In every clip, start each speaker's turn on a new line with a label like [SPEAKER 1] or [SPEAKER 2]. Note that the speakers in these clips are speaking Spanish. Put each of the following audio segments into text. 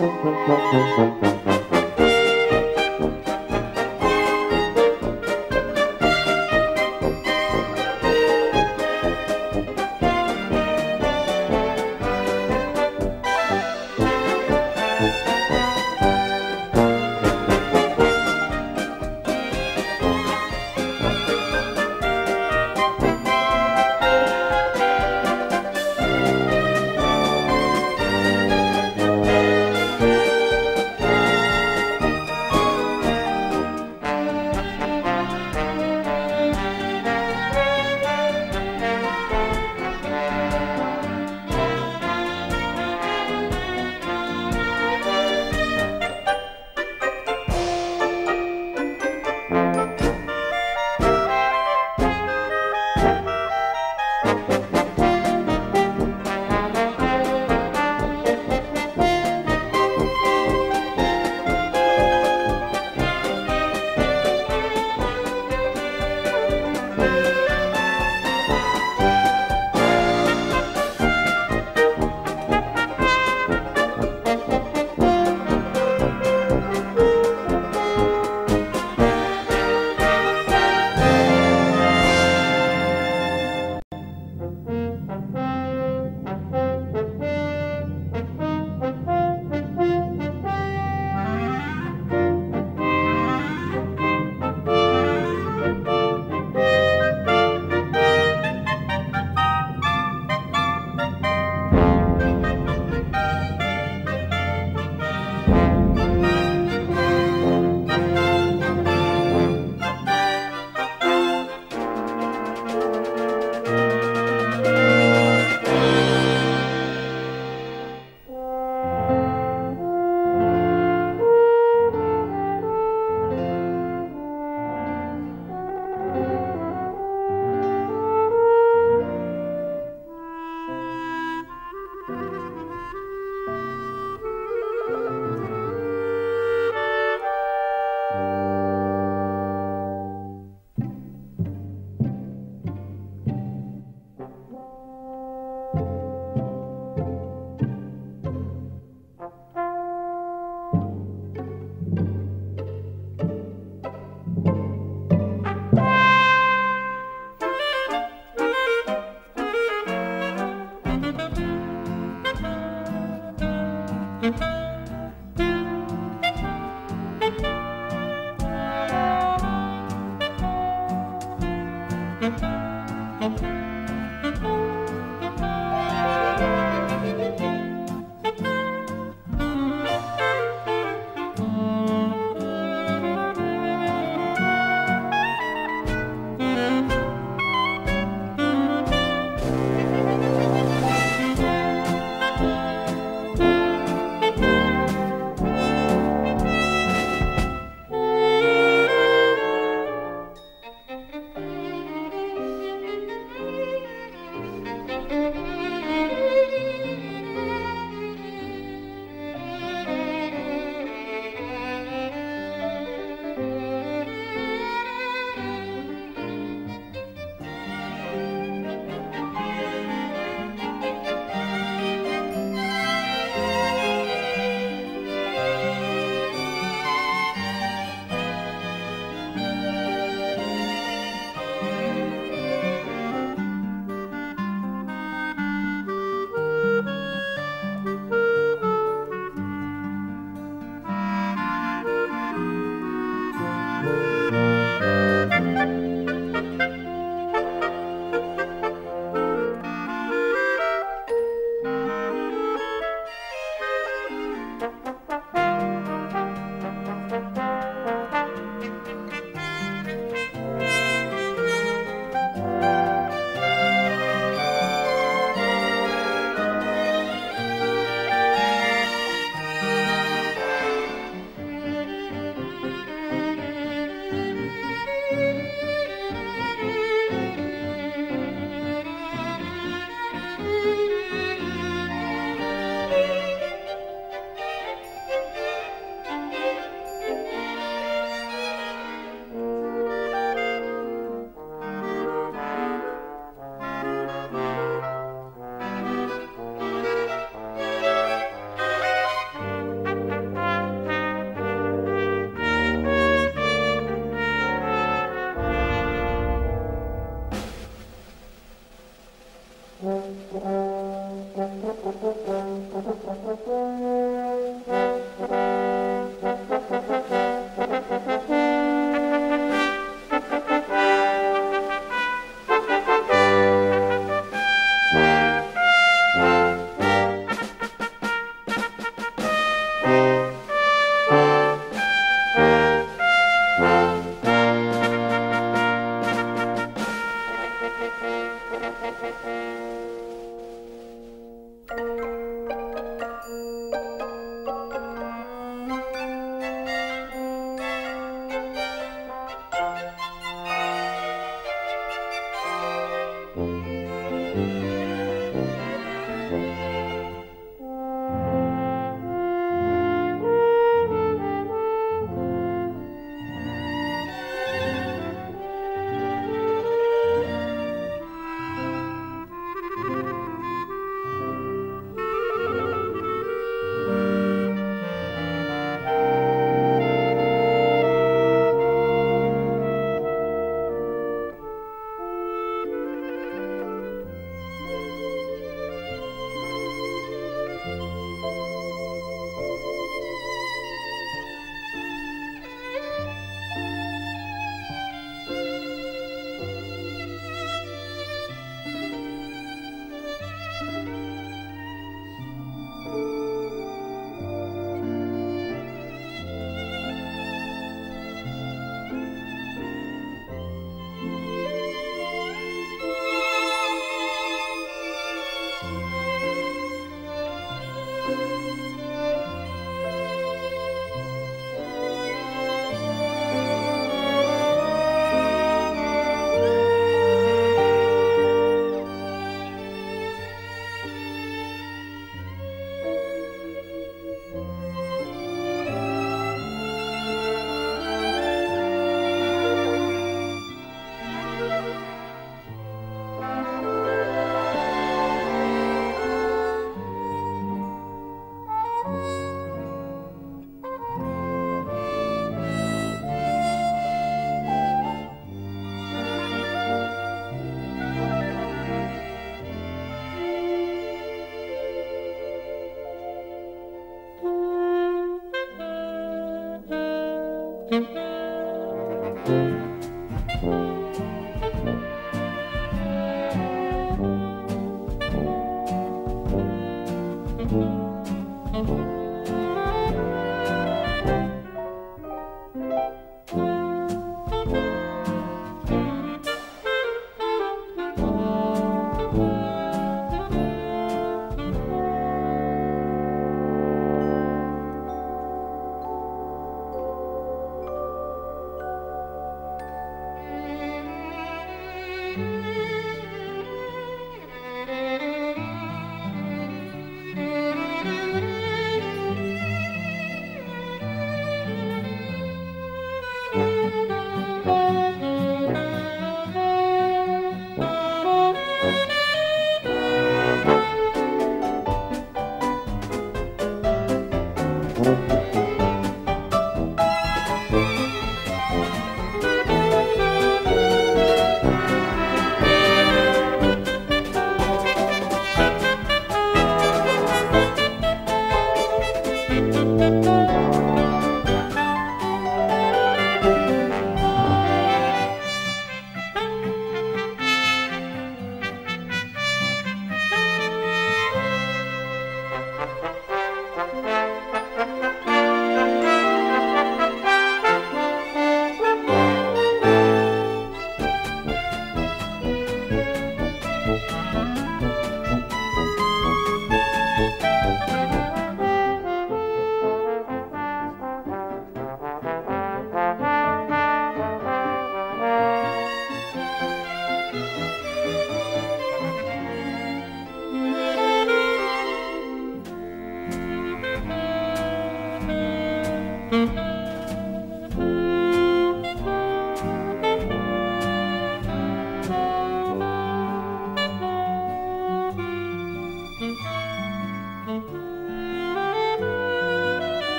[SPEAKER 1] Thank you. tchau.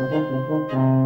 [SPEAKER 1] Mm-hmm. mm-hmm.